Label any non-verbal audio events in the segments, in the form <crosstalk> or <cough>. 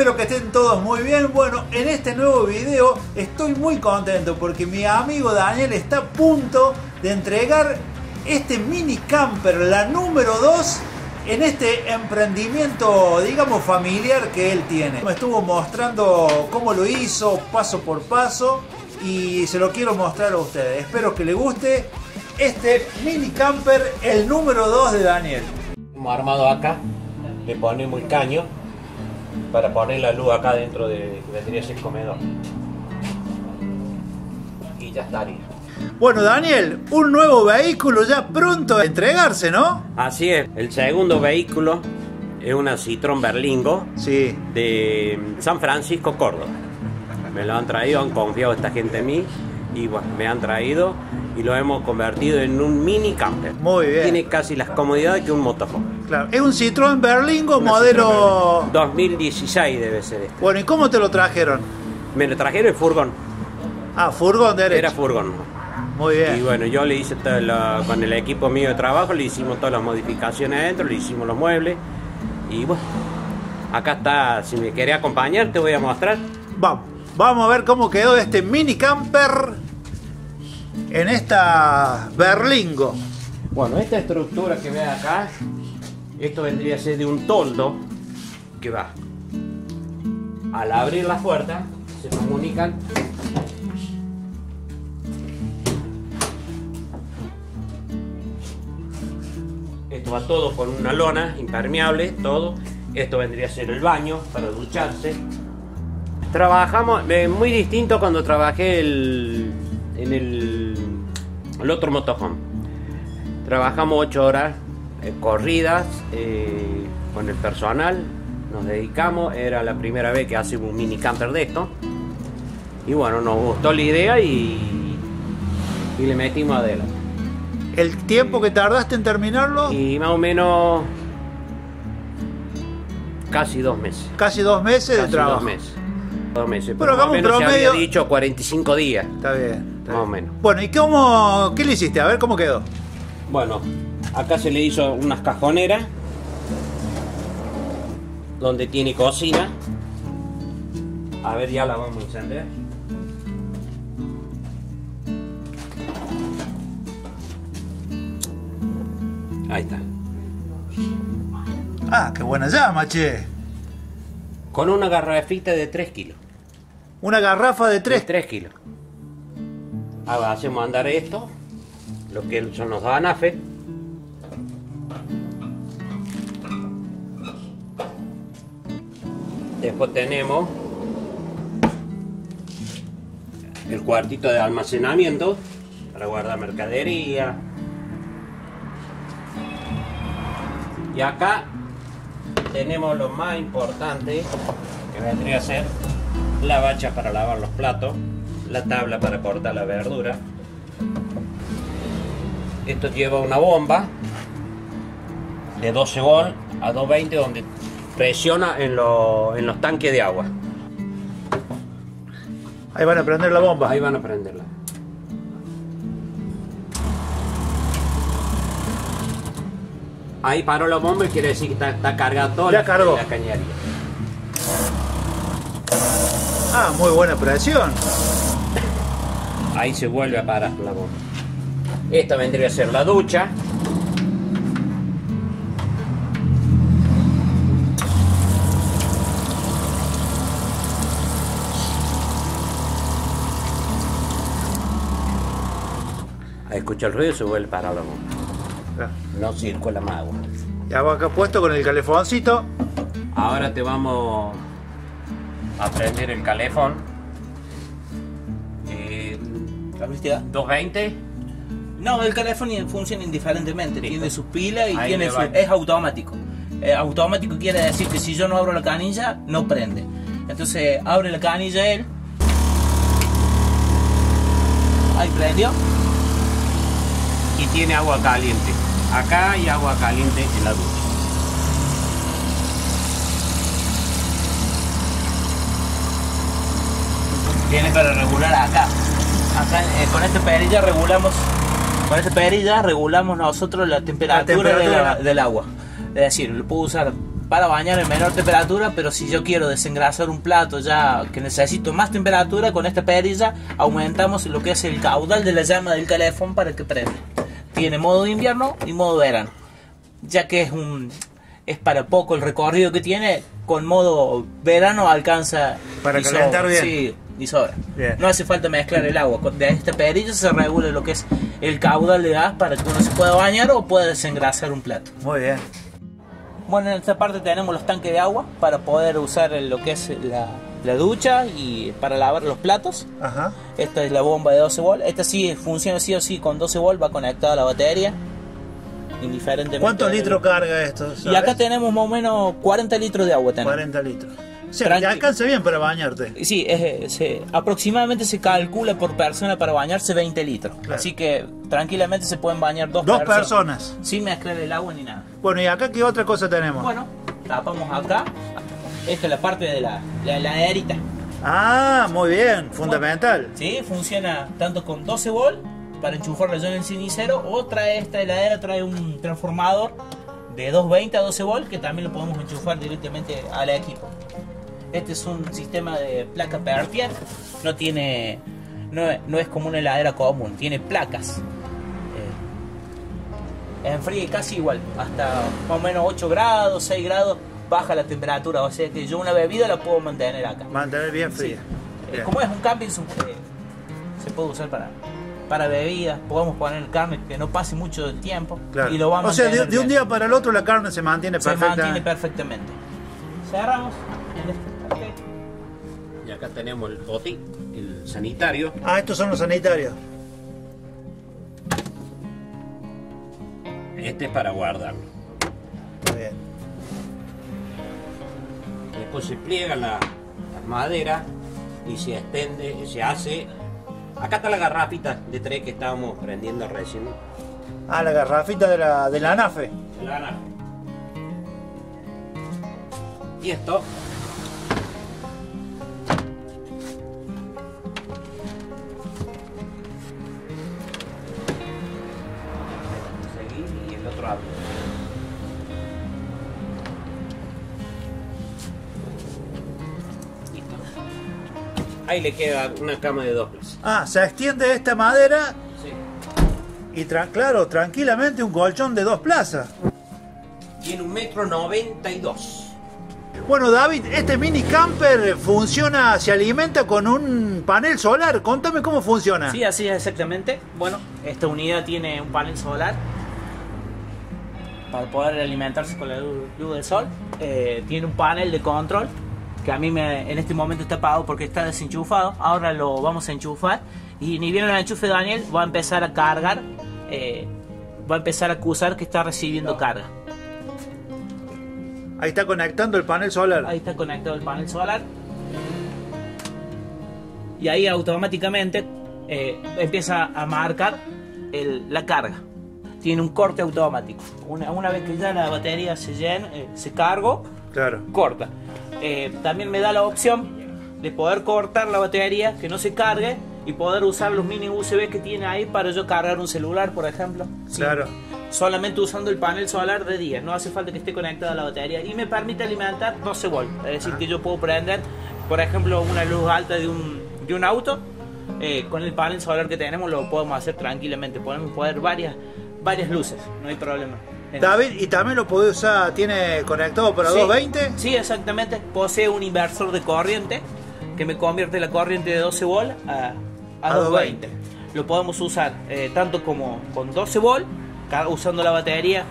Espero que estén todos muy bien. Bueno, en este nuevo video estoy muy contento porque mi amigo Daniel está a punto de entregar este mini camper, la número 2 en este emprendimiento, digamos, familiar que él tiene. Me estuvo mostrando cómo lo hizo, paso por paso, y se lo quiero mostrar a ustedes. Espero que le guste este mini camper, el número 2 de Daniel. Hemos armado acá, le ponemos el caño para poner la luz acá dentro de vendría a ser comedor. Y ya estaría. Bueno, Daniel, un nuevo vehículo ya pronto a entregarse, ¿no? Así es, el segundo vehículo es una Citroën Berlingo Sí. de San Francisco, Córdoba. Me lo han traído, han confiado esta gente en mí y bueno, me han traído y lo hemos convertido en un mini camper. Muy bien. Tiene casi las comodidades que un motorhome. Claro, es un Citroën Berlingo modelo... 2016 debe ser este. Bueno, ¿y cómo te lo trajeron? Me lo trajeron en furgón. Ah, furgón derecho. Era furgón. Muy bien. Y bueno, yo le hice todo lo- con el equipo mío de trabajo, le hicimos todas las modificaciones adentro, le hicimos los muebles. Y bueno, acá está, si me querés acompañar, te voy a mostrar. Vamos, vamos a ver cómo quedó este mini camper en esta Berlingo. Bueno, esta estructura que ves acá, esto vendría a ser de un toldo que va. Al abrir las puertas, se comunican. Esto va todo con una lona impermeable, todo. Esto vendría a ser el baño para ducharse. Trabajamos, eh, muy distinto cuando trabajé el- en el, el otro motorhome. Trabajamos ocho horas eh, corridas eh, con el personal, nos dedicamos, era la primera vez que hacemos un mini camper de esto. Y bueno, nos gustó la idea y, y le metimos adelante. ¿El tiempo que tardaste en terminarlo? Y más o menos casi dos meses. Casi dos meses de trabajo. Dos meses. Dos meses. Pero Pero un menos se había promedio- dicho 45 días. Está bien. Más o menos. Bueno, ¿y cómo, qué le hiciste? A ver cómo quedó. Bueno, acá se le hizo unas cajoneras donde tiene cocina. A ver, ya la vamos a encender. Ahí está. Ah, qué buena llama, che. Con una garrafita de 3 kilos. Una garrafa de De tres. 3 kilos. Ahora hacemos andar esto, lo que son los anafes. Después tenemos el cuartito de almacenamiento para guardar mercadería. Y acá tenemos lo más importante que vendría a ser la bacha para lavar los platos, la tabla para cortar la verdura. Esto lleva una bomba de 12 volt a 220 donde presiona en, lo- en los tanques de agua. Ahí van a prender la bomba. Ahí van a prenderla. Ahí paró la bomba y quiere decir que está, está cargada toda Ya la, cargó. la cañería. Ah, muy buena presión. Ahí se vuelve a parar la bomba. Esta vendría a ser la ducha. Ahí escucha el ruido y se vuelve a parar la bomba. No circula más agua. Ya va acá puesto con el calefoncito. Ahora te vamos a prender el calefón. ¿La velocidad? 220. No, el teléfono funciona indiferentemente. Listo. Tiene sus pilas y Ahí tiene su, es automático. Eh, automático quiere decir que si yo no abro la canilla, no prende. Entonces abre la canilla él. Ahí prendió. y tiene agua caliente. Acá hay agua caliente en la ducha. Tiene para regular acá. Acá eh, con esta perilla regulamos. Con esta perilla regulamos nosotros la temperatura, temperatura. de la- del agua. Es decir, lo puedo usar para bañar en menor temperatura, pero si yo quiero desengrasar un plato ya que necesito más temperatura, con esta perilla aumentamos lo que es el caudal de la llama del calefón para que prenda. Tiene modo de invierno y modo verano, ya que es un es para poco el recorrido que tiene, con modo verano alcanza Para calentar bien. Sí, y sobra. Bien. No hace falta mezclar el agua. De esta perilla se regula lo que es el caudal de gas para que uno se pueda bañar o pueda desengrasar un plato. Muy bien. Bueno, en esta parte tenemos los tanques de agua para poder usar lo que es la, la ducha y para lavar los platos. Ajá. Esta es la bomba de 12 volt. Esta sí funciona sí o sí con 12 volt, va conectada a la batería. Indiferentemente. ¿Cuántos litros carga esto? Y acá sabes? tenemos más o menos 40 litros de agua. Tenemos. 40 litros. O sea, te alcanza bien para bañarte. Sí, es- se- aproximadamente se calcula por persona para bañarse 20 litros. Claro. Así que tranquilamente se pueden bañar dos, Dos personas. Sin mezclar el agua ni nada. Bueno, ¿y acá qué otra cosa tenemos? Bueno, tapamos acá. Esta es la parte de la, la heladerita. Ah, muy bien, fundamental. Sí, funciona tanto con 12 volt para enchufarla yo en el cenicero o trae esta heladera, trae un transformador de 220 a 12 volt que también lo podemos enchufar directamente al equipo. Este es un sistema de placa Peltier, no tiene, no, es- no es como una heladera común, tiene placas. Eh, enfría casi igual, hasta más o menos 8 grados, 6 grados, baja la temperatura, o sea que yo una bebida la puedo mantener acá. Mantener bien Sí. fría. Eh. Como es un camping, eh, se puede usar para, para bebidas. Podemos poner carne que no pase mucho tiempo. Claro. Y lo vamos o sea, de, un día para el otro la carne se mantiene se perfecta. mantiene perfectamente. Cerramos en este. Y acá tenemos el boti, el sanitario. Ah, estos son los sanitarios. Este es para guardarlo. Muy bien. Después se pliega la, la madera y se extiende, se hace. Acá está la garrafita de tres que estábamos prendiendo recién. Ah, la garrafita de la, de la ANAFE. La garrafa. Y esto. Ahí le queda una cama de dos plazas. Ah, se extiende esta madera Sí. y, tra- claro, tranquilamente un colchón de dos plazas. Tiene un metro noventa y dos. Bueno, David, este mini camper funciona, se alimenta con un panel solar. Contame cómo funciona. Sí, así es exactamente. Bueno, esta unidad tiene un panel solar para poder alimentarse con la luz, luz del sol. Eh, tiene un panel de control que a mí me, en este momento está apagado porque está desenchufado. Ahora lo vamos a enchufar y ni bien el enchufe Daniel va a empezar a cargar, eh, va a empezar a acusar que está recibiendo carga. Ahí está conectando el panel solar. Ahí está conectado el panel solar. Y ahí automáticamente eh, empieza a marcar el- la carga. Tiene un corte automático. Una, una vez que ya la batería se llena, eh, se cargó, Claro. corta. Eh, también me da la opción de poder cortar la batería, que no se cargue, y poder usar los mini USB que tiene ahí para yo cargar un celular, por ejemplo. Sí. Claro. Solamente usando el panel solar de día, no hace falta que esté conectada a la batería y me permite alimentar 12 volts. Es decir, que yo puedo prender, por ejemplo, una luz alta de un, de un auto. eh, con el panel solar que tenemos lo podemos hacer tranquilamente. Podemos poner varias, varias luces, no hay problema. David, y también lo podés usar, tiene conectado para Sí, 220. Sí, exactamente. Posee un inversor de corriente que me convierte la corriente de 12 volt a, a A 220. Lo podemos usar eh, tanto como con 12 volt, usando la batería,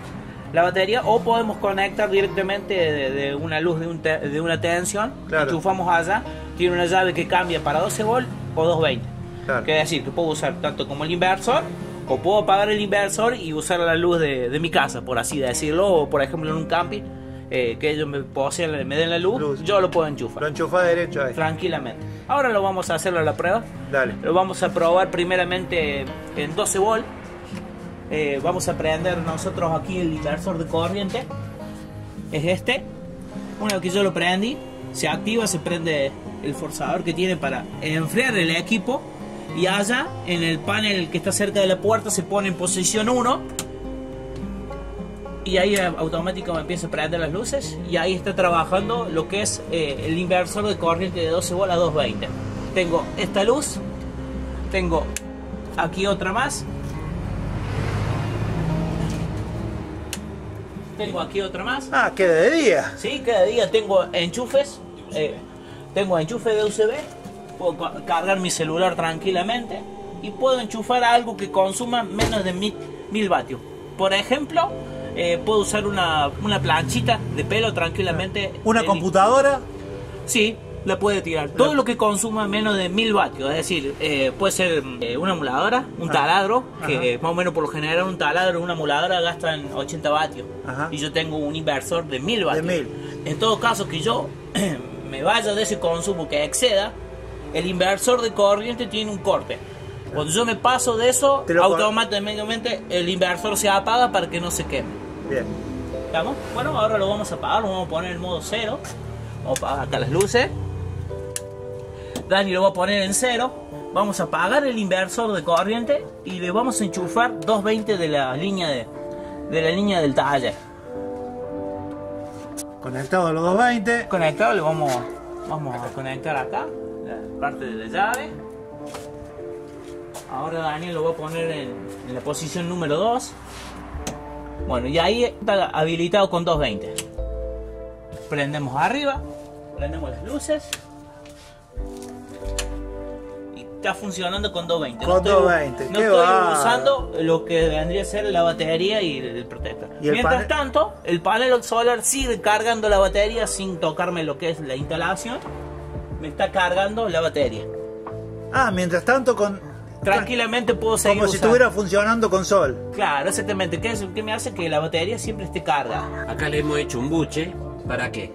la batería, o podemos conectar directamente de, de una luz de, un te- de una tensión, Claro. enchufamos allá, tiene una llave que cambia para 12 volt o 220. Claro. Quiere decir que puedo usar tanto como el inversor o puedo apagar el inversor y usar la luz de, de mi casa, por así decirlo, o por ejemplo en un camping, eh, que ellos me, poseen- me den la luz, Luz. yo lo puedo Lo enchufar enchufás derecho ahí. tranquilamente. Ahora lo vamos a hacer a la prueba. Dale. Lo vamos a probar primeramente en 12 volt. Eh, vamos a prender nosotros aquí el inversor de corriente. Es este. Una vez que yo lo prendí, se activa, se prende el forzador que tiene para enfriar el equipo. Y allá en el panel que está cerca de la puerta se pone en posición 1. y ahí eh, automático me empieza a prender las luces y ahí está trabajando lo que es eh, el inversor de corriente de 12 volt a 220. Tengo esta luz, tengo aquí otra más, tengo aquí otra más. Ah, queda de día. Sí, cada día tengo enchufes, eh, tengo enchufe de USB, puedo ca- cargar mi celular tranquilamente y puedo enchufar algo que consuma menos de mil, mil vatios. Por ejemplo, eh, puedo usar una, una planchita de pelo tranquilamente. Una computadora. Sí, la puede tirar. Todo lo que consuma menos de mil vatios, es decir, eh, puede ser eh, una emuladora, un Ah. taladro, que Ajá. más o menos por lo general un taladro, una emuladora gastan 80 vatios. Ajá. Y yo tengo un inversor de mil vatios. mil. En todo caso que yo <clears throat> me vaya de ese consumo que exceda, el inversor de corriente tiene un corte. Cuando yo me paso de eso, automáticamente el inversor se apaga para que no se queme. Bien. ¿Estamos? Bueno, ahora lo vamos a apagar, lo vamos a poner en modo cero. Vamos a apagar acá las luces. Dani lo va a poner en cero. Vamos a apagar el inversor de corriente y le vamos a enchufar 220 de la línea de, de la línea del taller. Conectado a los 220. Conectado, le vamos, vamos a conectar acá, parte de la llave. Ahora Daniel lo va a poner en, en la posición número 2. Bueno, y ahí está habilitado con 220. Prendemos arriba, prendemos las luces. Y está funcionando con 220. Con 220, No qué estoy bárbaro. usando lo que vendría a ser la batería y el protector. Y el Mientras panel- tanto, el panel solar sigue cargando la batería sin tocarme lo que es la instalación. Me está cargando la batería. Ah, mientras tanto con. Tranquilamente puedo seguir Como si usando. estuviera funcionando con sol. Claro, exactamente. ¿Qué, es, ¿Qué me hace que la batería siempre esté cargada? Acá le hemos hecho un buche. ¿Para qué?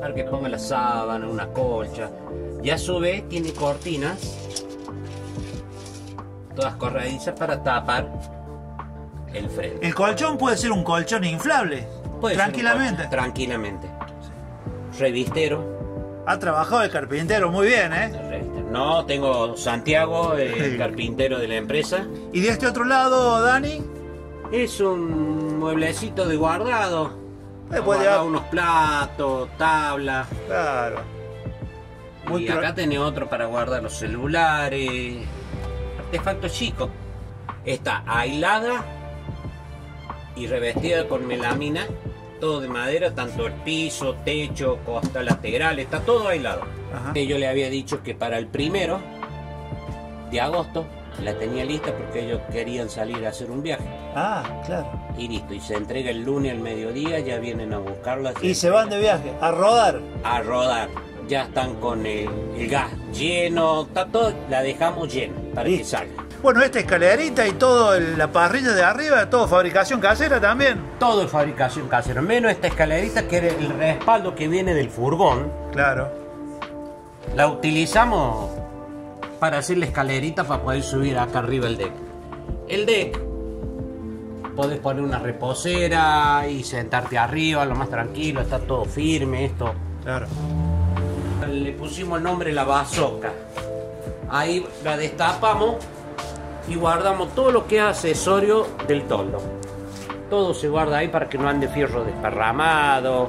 Para que ponga la sábana, una colcha. Y a su vez tiene cortinas. Todas corredizas para tapar el frente. El colchón puede ser un colchón inflable. Puede ser un tranquilamente. colchón, tranquilamente. Revistero. Ha trabajado el carpintero muy bien, ¿eh? No, tengo Santiago, el Sí. carpintero de la empresa. Y de este otro lado, Dani. Es un mueblecito de guardado. Eh, puede Guardado llevar- unos platos, tabla. Claro. Muy y acá tiene otro para guardar los celulares. Artefacto chico. Está aislada y revestida con melamina. Todo de madera, tanto el piso, techo, costa lateral, está todo aislado. Ajá. Yo le había dicho que para el primero de agosto la tenía lista porque ellos querían salir a hacer un viaje. Ah, claro. Y listo, y se entrega el lunes al mediodía, ya vienen a buscarla. Y se van de viaje a rodar. a rodar. Ya están con el, el gas lleno, está todo, la dejamos llena para que salga. Bueno, esta escalerita y todo, la parrilla de arriba, todo fabricación casera también. Todo es fabricación casera, menos esta escalerita que era el respaldo que viene del furgón. Claro. La utilizamos para hacer la escalerita para poder subir acá arriba el deck. El deck, podés poner una reposera y sentarte arriba, lo más tranquilo, está todo firme, esto. Claro. Le pusimos el nombre la bazoca. Ahí la destapamos y guardamos todo lo que es accesorio del toldo. Todo se guarda ahí para que no ande fierro desparramado,